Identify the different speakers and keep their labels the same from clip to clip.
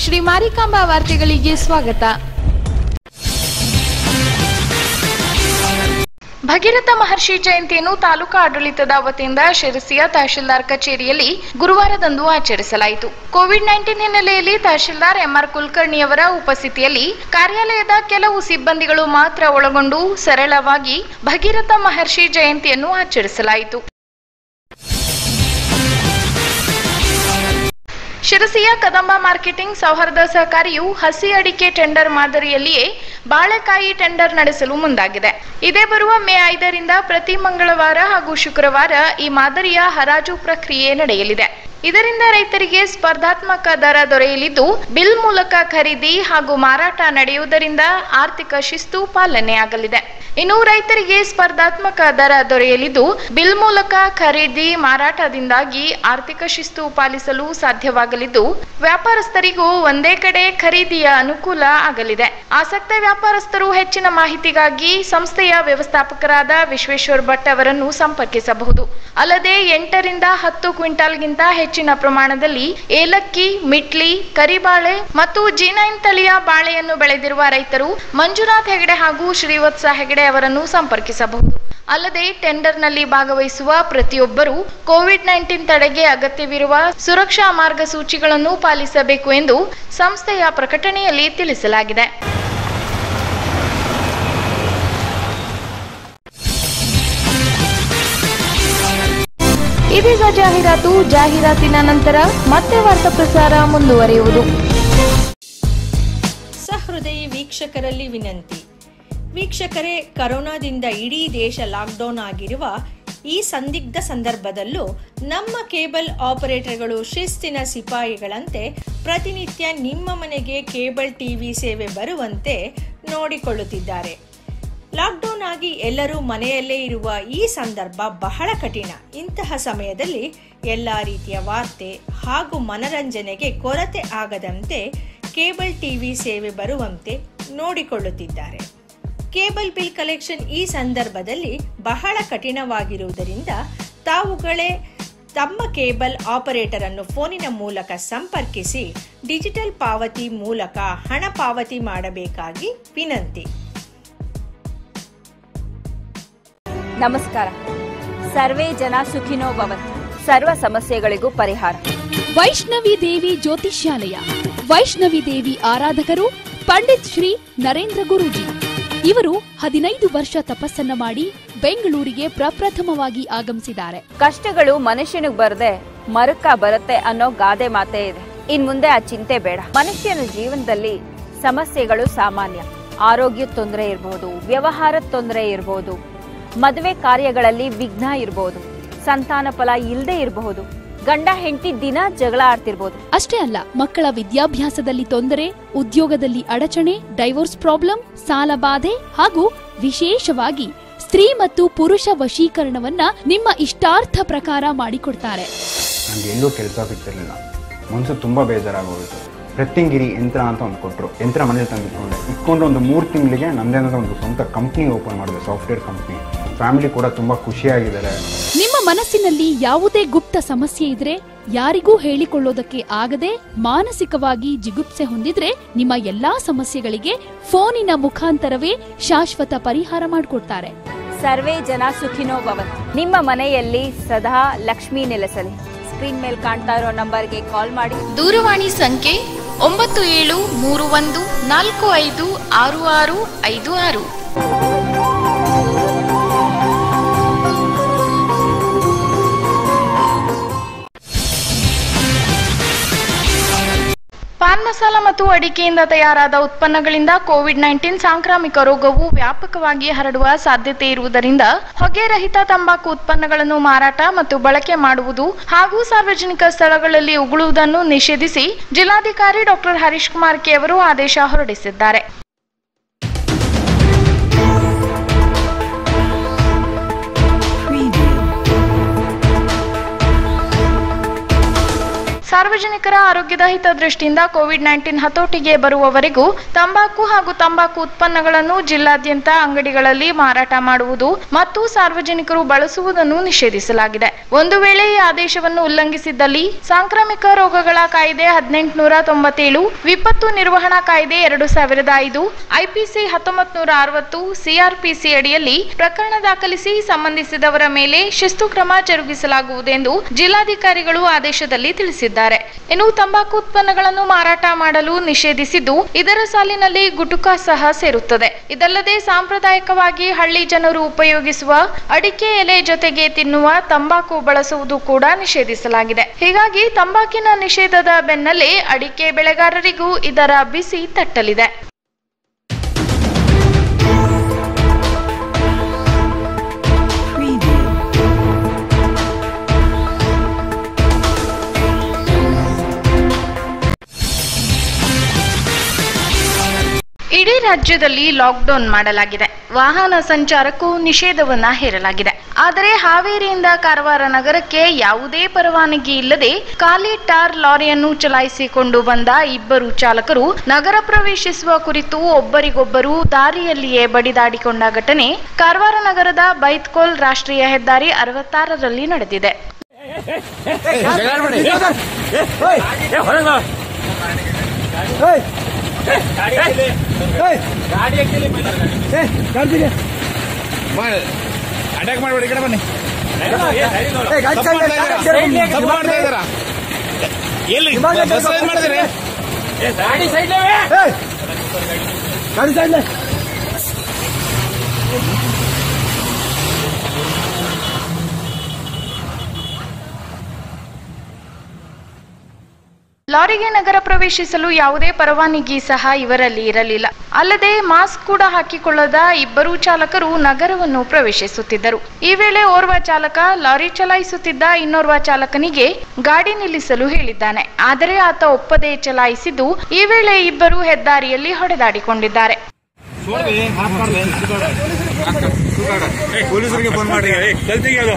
Speaker 1: ಶ್ರೀ ಮಾರಿಕಾಂಬಾ ವಾರ್ತೆಗಳಿಗೆ ಸ್ವಾಗತ. ಭಗೀರಥ ಮಹರ್ಷಿ ಜಯಂತಿಯನ್ನು ತಾಲೂಕಾ ಆಡಳಿತದ ವತಿಯಿಂದ ಶಿರಸಿಯ ತಹಶೀಲ್ದಾರ್ ಕಚೇರಿಯಲ್ಲಿ ಗುರುವಾರದಂದು ಆಚರಿಸಲಾಯಿತು. ಕೋವಿಡ್ ನೈನ್ಟೀನ್ ಹಿನ್ನೆಲೆಯಲ್ಲಿ ತಹಶೀಲ್ದಾರ್ ಎಂಆರ್ ಕುಲಕರ್ಣಿಯವರ ಉಪಸ್ಥಿತಿಯಲ್ಲಿ ಕಾರ್ಯಾಲಯದ ಕೆಲವು ಸಿಬ್ಬಂದಿಗಳು ಮಾತ್ರ ಒಳಗೊಂಡು ಸರಳವಾಗಿ ಭಗೀರಥ ಮಹರ್ಷಿ ಜಯಂತಿಯನ್ನು ಆಚರಿಸಲಾಯಿತು. ಶಿರಸಿಯ ಕದಂಬ ಮಾರ್ಕೆಟಿಂಗ್ ಸೌಹಾರ್ದ ಸಹಕಾರಿಯು ಹಸಿ ಅಡಿಕೆ ಟೆಂಡರ್ ಮಾದರಿಯಲ್ಲಿಯೇ ಬಾಳೆಕಾಯಿ ಟೆಂಡರ್ ನಡೆಸಲು ಮುಂದಾಗಿದೆ. ಇದೇ ಬರುವ ಮೇ ಐದರಿಂದ ಪ್ರತಿ ಮಂಗಳವಾರ ಹಾಗೂ ಶುಕ್ರವಾರ ಈ ಮಾದರಿಯ ಹರಾಜು ಪ್ರಕ್ರಿಯೆ ನಡೆಯಲಿದೆ. ಇದರಿಂದ ರೈತರಿಗೆ ಸ್ಪರ್ಧಾತ್ಮಕ ದರ ದೊರೆಯಲಿದ್ದು, ಬಿಲ್ ಮೂಲಕ ಖರೀದಿ ಹಾಗೂ ಮಾರಾಟ ನಡೆಯುವುದರಿಂದ ಆರ್ಥಿಕ ಶಿಸ್ತು ಪಾಲನೆಯಾಗಲಿದೆ. ಇನ್ನು ರೈತರಿಗೆ ಸ್ಪರ್ಧಾತ್ಮಕ ದರ ದೊರೆಯಲಿದ್ದು, ಬಿಲ್ ಮೂಲಕ ಖರೀದಿ ಮಾರಾಟದಿಂದಾಗಿ ಆರ್ಥಿಕ ಶಿಸ್ತು ಪಾಲಿಸಲು ಸಾಧ್ಯವಾಗಲಿದ್ದು, ವ್ಯಾಪಾರಸ್ಥರಿಗೂ ಒಂದೇ ಕಡೆ ಖರೀದಿಯ ಅನುಕೂಲ ಆಗಲಿದೆ. ಆಸಕ್ತ ವ್ಯಾಪಾರಸ್ಥರು ಹೆಚ್ಚಿನ ಮಾಹಿತಿಗಾಗಿ ಸಂಸ್ಥೆಯ ವ್ಯವಸ್ಥಾಪಕರಾದ ವಿಶ್ವೇಶ್ವರ ಭಟ್ ಅವರನ್ನು ಸಂಪರ್ಕಿಸಬಹುದು. ಅಲ್ಲದೆ ಎಂಟರಿಂದ ಹತ್ತು ಕ್ವಿಂಟಾಲ್ಗಿಂತ ಹೆಚ್ಚಿನ ಪ್ರಮಾಣದಲ್ಲಿ ಏಲಕ್ಕಿ, ಮಿಟ್ಲಿ, ಕರಿಬಾಳೆ ಮತ್ತು ಜಿನೈನ್ ತಳಿಯ ಬಾಳೆಯನ್ನು ಬೆಳೆದಿರುವ ರೈತರು ಮಂಜುನಾಥ್ ಹೆಗಡೆ ಹಾಗೂ ಶ್ರೀವತ್ಸ ಹೆಗಡೆ ಅವರನ್ನು ಸಂಪರ್ಕಿಸಬಹುದು. ಅಲ್ಲದೆ ಟೆಂಡರ್ನಲ್ಲಿ ಭಾಗವಹಿಸುವ ಪ್ರತಿಯೊಬ್ಬರೂ ಕೋವಿಡ್ ನೈನ್ಟೀನ್ ತಡೆಗೆ ಅಗತ್ಯವಿರುವ ಸುರಕ್ಷಾ ಮಾರ್ಗಸೂಚಿಗಳನ್ನು ಪಾಲಿಸಬೇಕು ಎಂದು ಸಂಸ್ಥೆಯ ಪ್ರಕಟಣೆಯಲ್ಲಿ ತಿಳಿಸಲಾಗಿದೆ. ಇದೀಗ ಜಾಹೀರಾತು ಜಾಹೀರಾತಿನ ನಂತರ ಮತ್ತೆ ವಾರ್ತಾ ಪ್ರಸಾರ ಮುಂದುವರಿಯುವುದು.
Speaker 2: ಸಹೃದಯ ವೀಕ್ಷಕರಲ್ಲಿ ವಿನಂತಿ. ವೀಕ್ಷಕರೇ, ಕರೋನಾದಿಂದ ಇಡೀ ದೇಶ ಲಾಕ್ಡೌನ್ ಆಗಿರುವ ಈ ಸಂದಿಗ್ಧ ಸಂದರ್ಭದಲ್ಲೂ ನಮ್ಮ ಕೇಬಲ್ ಆಪರೇಟರ್ಗಳು ಶಿಸ್ತಿನ ಸಿಪಾಯಿಗಳಂತೆ ಪ್ರತಿನಿತ್ಯ ನಿಮ್ಮ ಮನೆಗೆ ಕೇಬಲ್ ಟಿವಿ ಸೇವೆ ಬರುವಂತೆ ನೋಡಿಕೊಳ್ಳುತ್ತಿದ್ದಾರೆ. ಲಾಕ್ಡೌನ್ ಆಗಿ ಎಲ್ಲರೂ ಮನೆಯಲ್ಲೇ ಇರುವ ಈ ಸಂದರ್ಭ ಬಹಳ ಕಠಿಣ. ಇಂತಹ ಸಮಯದಲ್ಲಿ ಎಲ್ಲ ರೀತಿಯ ವಾರ್ತೆ ಹಾಗೂ ಮನರಂಜನೆಗೆ ಕೊರತೆ ಆಗದಂತೆ ಕೇಬಲ್ ಟಿವಿ ಸೇವೆ ಬರುವಂತೆ ನೋಡಿಕೊಳ್ಳುತ್ತಿದ್ದಾರೆ. ಕೇಬಲ್ ಬಿಲ್ ಕಲೆಕ್ಷನ್ ಈ ಸಂದರ್ಭದಲ್ಲಿ ಬಹಳ ಕಠಿಣವಾಗಿರುವುದರಿಂದ ತಾವುಗಳೇ ತಮ್ಮ ಕೇಬಲ್ ಆಪರೇಟರ್ ಅನ್ನು ಫೋನಿನ ಮೂಲಕ ಸಂಪರ್ಕಿಸಿ ಡಿಜಿಟಲ್ ಪಾವತಿ ಮೂಲಕ ಹಣ ಪಾವತಿ ಮಾಡಬೇಕಾಗಿ ವಿನಂತಿ.
Speaker 3: ನಮಸ್ಕಾರ. ಸರ್ವೇ ಜನ ಸುಖಿನೋ ಭವಂತು. ಸರ್ವ ಸಮಸ್ಯೆಗಳಿಗೂ ಪರಿಹಾರ.
Speaker 4: ವೈಷ್ಣವಿ ದೇವಿ ಜ್ಯೋತಿಷ್ಯಾಲಯ. ವೈಷ್ಣವಿ ದೇವಿ ಆರಾಧಕರು ಪಂಡಿತ್ ಶ್ರೀ ನರೇಂದ್ರ ಗುರೂಜಿ. ಇವರು ಹದಿನೈದು ವರ್ಷ ತಪಸ್ಸನ್ನ ಮಾಡಿ ಬೆಂಗಳೂರಿಗೆ ಪ್ರಪ್ರಥಮವಾಗಿ ಆಗಮಿಸಿದ್ದಾರೆ.
Speaker 3: ಕಷ್ಟಗಳು ಮನುಷ್ಯನಿಗೆ ಬರದೆ ಮರಕ ಬರುತ್ತೆ ಅನ್ನೋ ಗಾದೆ ಮಾತೇ ಇದೆ. ಇನ್ ಮುಂದೆ ಆ ಚಿಂತೆ ಬೇಡ. ಮನುಷ್ಯನ ಜೀವನದಲ್ಲಿ ಸಮಸ್ಯೆಗಳು ಸಾಮಾನ್ಯ. ಆರೋಗ್ಯ ತೊಂದರೆ ಇರಬಹುದು ವ್ಯವಹಾರದ ತೊಂದರೆ ಇರಬಹುದು ಮದುವೆ ಕಾರ್ಯಗಳಲ್ಲಿ ವಿಘ್ನ ಇರಬಹುದು ಸಂತಾನ ಫಲ ಇಲ್ಲದೆ ಇರಬಹುದು. ಗಂಡ ಹೆಂಡತಿ ದಿನ ಜಗಳ ಆಡ್ತಿರ್ಬೋದು.
Speaker 4: ಅಷ್ಟೇ ಅಲ್ಲ ಮಕ್ಕಳ ವಿದ್ಯಾಭ್ಯಾಸದಲ್ಲಿ ತೊಂದರೆ ಉದ್ಯೋಗದಲ್ಲಿ ಅಡಚಣೆ ಡೈವೋರ್ಸ್ ಪ್ರಾಬ್ಲಮ್ ಸಾಲ ಬಾಧೆ ಹಾಗೂ ವಿಶೇಷವಾಗಿ ಸ್ತ್ರೀ ಮತ್ತು ಪುರುಷ ವಶೀಕರಣವನ್ನ ನಿಮ್ಮ ಇಷ್ಟಾರ್ಥ ಪ್ರಕಾರ ಮಾಡಿಕೊಡ್ತಾರೆ.
Speaker 5: ನನಗೆ ಎಲ್ಲೂ ಕೆಲಸ ಸಿಗ್ತಿರ್ಲಿಲ್ಲ. ಮನಸ್ಸು ತುಂಬ ಬೇಜಾರಾಗೋಗಿತ್ತು ಪ್ರತ್ಯಂಗಿರಿ ಯಂತ್ರ ಅಂತ ಒಂದು ಕೊಟ್ಟರು. ಯಂತ್ರ ಮನೇಲಿ ತಂದು ಇಟ್ಕೊಂಡೆ. ಇಟ್ಕೊಂಡು ಒಂದು ಮೂರು ತಿಂಗಳಿಗೆ ನಮ್ಮದೇ ಆದ ಒಂದು ಸ್ವಂತ ಕಂಪ್ನಿ ಓಪನ್ ಮಾಡಿದೆ ಸಾಫ್ಟ್ವೇರ್ ಕಂಪ್ನಿ ಫ್ಯಾಮಿಲಿ ಕೂಡ ತುಂಬ ಖುಷಿಯಾಗಿದ್ದಾರೆ.
Speaker 4: ನಿಮ್ಮ ಮನಸ್ಸಿನಲ್ಲಿ ಯಾವುದೇ ಗುಪ್ತ ಸಮಸ್ಯೆ ಇದ್ರೆ ಯಾರಿಗೂ ಹೇಳಿಕೊಳ್ಳೋದಕ್ಕೆ ಆಗದೆ ಮಾನಸಿಕವಾಗಿ ಜಿಗುಪ್ಸೆ ಹೊಂದಿದ್ರೆ ನಿಮ್ಮ ಎಲ್ಲಾ ಸಮಸ್ಯೆಗಳಿಗೆ ಫೋನಿನ ಮುಖಾಂತರವೇ ಶಾಶ್ವತ ಪರಿಹಾರ ಮಾಡಿಕೊಡ್ತಾರೆ.
Speaker 3: ಸರ್ವೇ ಜನ ಸುಖಿನೋ ಭವಂತು. ನಿಮ್ಮ ಮನೆಯಲ್ಲಿ ಸದಾ ಲಕ್ಷ್ಮಿ ನೆಲೆಸಲಿ. ಸ್ಕ್ರೀನ್ ಮೇಲೆ ಕಾಣ್ತಾ ಇರೋ ನಂಬರ್ಗೆ ಕಾಲ್ ಮಾಡಿ.
Speaker 1: ದೂರವಾಣಿ ಸಂಖ್ಯೆ ಒಂಬತ್ತು ಏಳು ಮೂರು ಒಂದು ನಾಲ್ಕು ಐದು ಆರು ಆರು ಐದು ಆರು. ಪಾನ್ ಮಸಾಲ ಮತ್ತು ಅಡಿಕೆಯಿಂದ ತಯಾರಾದ ಉತ್ಪನ್ನಗಳಿಂದ ಕೋವಿಡ್ ನೈನ್ಟೀನ್ ಸಾಂಕ್ರಾಮಿಕ ರೋಗವು ವ್ಯಾಪಕವಾಗಿ ಹರಡುವ ಸಾಧ್ಯತೆ ಇರುವುದರಿಂದ ಹೊಗೆ ರಹಿತ ತಂಬಾಕು ಉತ್ಪನ್ನಗಳನ್ನು ಮಾರಾಟ ಮತ್ತು ಬಳಕೆ ಮಾಡುವುದು ಹಾಗೂ ಸಾರ್ವಜನಿಕ ಸ್ಥಳಗಳಲ್ಲಿ ಉಗುಳುವುದನ್ನು ನಿಷೇಧಿಸಿ ಜಿಲ್ಲಾಧಿಕಾರಿ ಡಾಕ್ಟರ್ ಹರೀಶ್ ಕುಮಾರ್ ಕೆ ಅವರು ಆದೇಶ ಹೊರಡಿಸಿದ್ದಾರೆ. ಸಾರ್ವಜನಿಕರ ಆರೋಗ್ಯದ ಹಿತದೃಷ್ಟಿಯಿಂದ ಕೋವಿಡ್ ನೈನ್ಟೀನ್ ಹತೋಟಿಗೆ ಬರುವವರೆಗೂ ತಂಬಾಕು ಹಾಗೂ ತಂಬಾಕು ಉತ್ಪನ್ನಗಳನ್ನು ಜಿಲ್ಲಾದ್ಯಂತ ಅಂಗಡಿಗಳಲ್ಲಿ ಮಾರಾಟ ಮಾಡುವುದು ಮತ್ತು ಸಾರ್ವಜನಿಕರು ಬಳಸುವುದನ್ನು ನಿಷೇಧಿಸಲಾಗಿದೆ. ಒಂದು ವೇಳೆ ಈ ಆದೇಶವನ್ನು ಉಲ್ಲಂಘಿಸಿದ್ದಲ್ಲಿ ಸಾಂಕ್ರಾಮಿಕ ರೋಗಗಳ ಕಾಯ್ದೆ ಹದಿನೆಂಟುನೂರ ತೊಂಬತ್ತೇಳು, ವಿಪತ್ತು ನಿರ್ವಹಣಾ ಕಾಯ್ದೆ ಎರಡು ಸಾವಿರದ ಐದು, ಐಪಿಸಿ ಹತ್ತೊಂಬತ್ತು ಅರವತ್ತು, ಸಿಆರ್ಪಿಸಿ ಅಡಿಯಲ್ಲಿ ಪ್ರಕರಣ ದಾಖಲಿಸಿ ಸಂಬಂಧಿಸಿದವರ ಮೇಲೆ ಶಿಸ್ತು ಕ್ರಮ ಜರುಗಿಸಲಾಗುವುದೆಂದು ಜಿಲ್ಲಾಧಿಕಾರಿಗಳು ಆದೇಶದಲ್ಲಿ ತಿಳಿಸಿದ್ದಾರೆ. ಇನ್ನು ತಂಬಾಕು ಉತ್ಪನ್ನಗಳನ್ನು ಮಾರಾಟ ಮಾಡಲು ನಿಷೇಧಿಸಿದ್ದು, ಇದರ ಸಾಲಿನಲ್ಲಿ ಗುಟುಕಾ ಸಹ ಸೇರುತ್ತದೆ. ಇದಲ್ಲದೆ ಸಾಂಪ್ರದಾಯಿಕವಾಗಿ ಹಳ್ಳಿ ಜನರು ಉಪಯೋಗಿಸುವ ಅಡಿಕೆ ಎಲೆ ಜೊತೆಗೆ ತಿನ್ನುವ ತಂಬಾಕು ಬಳಸುವುದು ಕೂಡ ನಿಷೇಧಿಸಲಾಗಿದೆ. ಹೀಗಾಗಿ ತಂಬಾಕಿನ ನಿಷೇಧದ ಬೆನ್ನಲ್ಲೇ ಅಡಿಕೆ ಬೆಳೆಗಾರರಿಗೂ ಇದರ ಬಿಸಿ ತಟ್ಟಲಿದೆ. ಇಡೀ ರಾಜ್ಯದಲ್ಲಿ ಲಾಕ್ಡೌನ್ ಮಾಡಲಾಗಿದೆ ವಾಹನ ಸಂಚಾರಕ್ಕೂ ನಿಷೇಧವನ್ನ ಹೇರಲಾಗಿದೆ ಆದರೆ ಹಾವೇರಿಯಿಂದ ಕಾರವಾರ ನಗರಕ್ಕೆ ಯಾವುದೇ ಪರವಾನಗಿ ಇಲ್ಲದೆ ಖಾಲಿ ಟಾರ್ ಲಾರಿಯನ್ನು ಚಲಾಯಿಸಿಕೊಂಡು ಬಂದ ಇಬ್ಬರು ಚಾಲಕರು ನಗರ ಪ್ರವೇಶಿಸುವ ಕುರಿತು ಒಬ್ಬರಿಗೊಬ್ಬರು ದಾರಿಯಲ್ಲಿಯೇ ಬಡಿದಾಡಿಕೊಂಡ ಘಟನೆ ಕಾರವಾರ ನಗರದ ಬೈತ್ಕೋಲ್ ರಾಷ್ಟ್ರೀಯ ಹೆದ್ದಾರಿ ಅರವತ್ತಾರರಲ್ಲಿ ನಡೆದಿದೆ
Speaker 6: ಅಟ್ಯಾಕ್ ಮಾಡಬೇಡಿ ಕಡೆ ಬನ್ನಿ ತಪ್ಪು ಮಾಡ್ತಾ ಗಾಡಿ ಎಲ್ಲಿ ಗಾಡಿ ಏನ್
Speaker 1: ಲಾರಿಗೆ ನಗರ ಪ್ರವೇಶಿಸಲು ಯಾವುದೇ ಪರವಾನಗಿ ಸಹ ಇವರಲ್ಲಿ ಇರಲಿಲ್ಲ. ಅಲ್ಲದೆ ಮಾಸ್ಕ್ ಕೂಡ ಹಾಕಿಕೊಳ್ಳದ ಇಬ್ಬರು ಚಾಲಕರು ನಗರವನ್ನು ಪ್ರವೇಶಿಸುತ್ತಿದ್ದರು. ಈ ವೇಳೆ ಓರ್ವ ಚಾಲಕ ಲಾರಿ ಚಲಾಯಿಸುತ್ತಿದ್ದ ಇನ್ನೋರ್ವ ಚಾಲಕನಿಗೆ ಗಾಡಿ ನಿಲ್ಲಿಸಲು ಹೇಳಿದ್ದಾನೆ. ಆದರೆ ಆತ ಒಪ್ಪದೆ ಚಲಾಯಿಸಿದ್ದು ಈ ವೇಳೆ ಇಬ್ಬರು ಹೆದ್ದಾರಿಯಲ್ಲಿ ಹೊಡೆದಾಡಿಕೊಂಡಿದ್ದಾರೆ.
Speaker 6: ಪೊಲೀಸರಿಗೆ ಫೋನ್ ಮಾಡಿ. ಗಲ್ತಿಗೆ ಅದು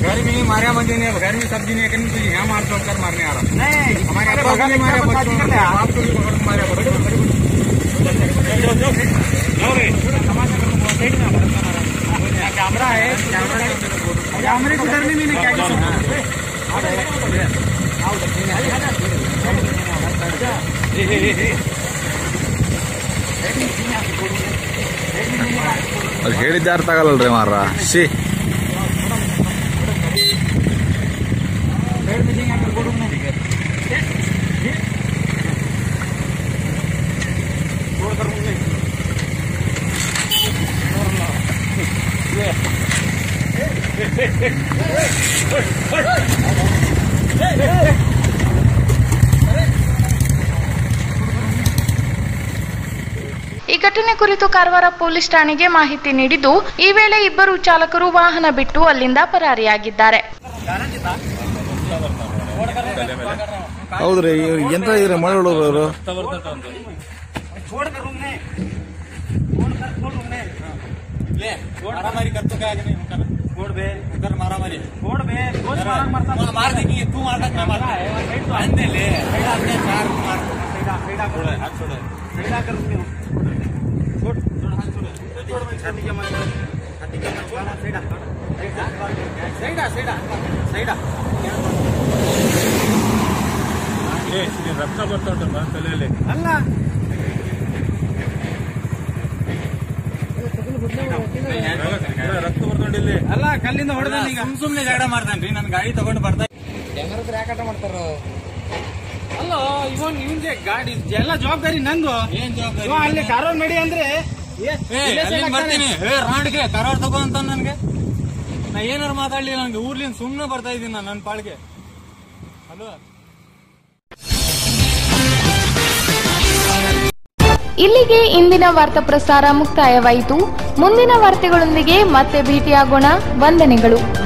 Speaker 6: घर में ही मारा मुझे नहीं घर में सब्जी नहीं करनी तुझे यहाँ मार तोड़ कर मारने आ रहा नहीं हमारे अब्बा को भी मारे बच्चों को आपको भी पकड़ के मारे बच्चों कैमरा है कैमरा कैमरे को डरने में नहीं क्या कर सकते
Speaker 7: ಅದು ಹೇಳಿದ್ದೆ ಅರ್ಥ ಆಗಲ್ಲಲ್ರಿ ಮಾರ
Speaker 1: ಈ ಘಟನೆ ಕುರಿತು ಕಾರವಾರ ಪೊಲೀಸ್ ಠಾಣೆಗೆ ಮಾಹಿತಿ ನೀಡಿದ್ದು, ಈ ವೇಳೆ ಇಬ್ಬರು ಚಾಲಕರು ವಾಹನ ಬಿಟ್ಟು ಅಲ್ಲಿಂದ ಪರಾರಿಯಾಗಿದ್ದಾರೆ.
Speaker 7: ಹೌದ್ರಿ ಎಂತ ಇದ್ರಿ ಮಳೆ ಅವರು
Speaker 6: ಮಾರಾಮಾರಿ ಕೊಡ್ಬೇ ಮಾರಾಮಾರಿ ಕೊಡ್ಬೇ ಮಾರ್ದಿ ತೂ ಮಾರ್ದಕ್ ನಾ ಮಾರ್ದ ಅಂದೇಲಿ ಸೈಡ್ ಹಾಕ್ತೇನೆ ಚಾರ್ ಮಾರ್ದ ಸೈಡ್ ಸೈಡ್ ಹಾಕೋಡ ಹಾಕ್ಸೋಡ ಸೈಡ್ ಹಾಕಲ್ ನೀವು ಕೊಡ್ ಹತ್ತಿಗೆ ಮಾಡ ಹತ್ತಿಗೆ ಮಾಡ ಸೈಡ ಸೈಡ ಸೈಡ ಸೈಡ ರಕ್ತ ಬರ್ತಾ ಉಂಟಮ್ಮ ತಲೆಯಲ್ಲಿ. ಅಲ್ಲ. ರಕ್ತ ಬರ್ಕೊಂಡಿಲ್ಲಿ ಅಲ್ಲ ಕಲ್ಲಿಂದ ಹೊಡೆದ ಸುಮ್ ಸುಮ್ನೆ ಜಗಳ ಮಾಡ್ತಾನ್ರಿ ನನ್ ಗಾಡಿ ತಗೊಂಡು ಬರ್ತಾ ಅಲ್ಲ ಇವನ್ ಇವನ್ಗೆ ಗಾಡಿ ಎಲ್ಲ ಜವಾಬ್ದಾರಿ ನಂದು. ಏನ್ ಜವಾಬ್ದಾರಿ? ಅಲ್ಲಿ ಕಾರೋರ್ ನಡಿ ಅಂದ್ರೆ ಬರ್ತೀನಿ. ಏ ರಾಂಡ್ಗೆ ಕಾರೋರ್ ತಗೋ ಅಂತ ನನ್ಗೆ. ನಾ ಏನಾರು ಮಾತಾಡ್ಲಿ ನನ್ಗೆ ಊರ್ಲಿಂದ ಸುಮ್ನೆ ಬರ್ತಾ ಇದ್ದೀನಿ ನಾನು ನನ್ನ ಪಾಳ್ಗೆ. ಹಲೋ?
Speaker 1: ಇಲ್ಲಿಗೆ ಇಂದಿನ ವಾರ್ತಾ ಪ್ರಸಾರ ಮುಕ್ತಾಯವಾಯಿತು. ಮುಂದಿನ ವಾರ್ತೆಗಳೊಂದಿಗೆ ಮತ್ತೆ ಭೇಟಿಯಾಗೋಣ. ವಂದನೆಗಳು.